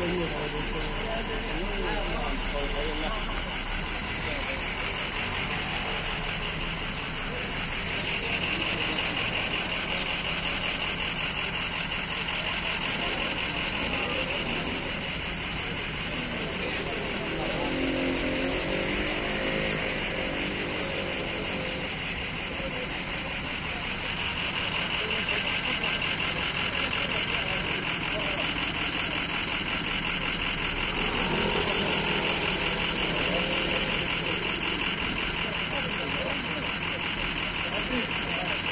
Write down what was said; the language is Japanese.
どういうこと?